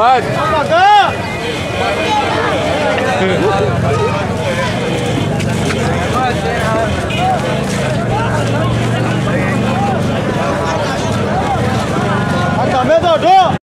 Mike.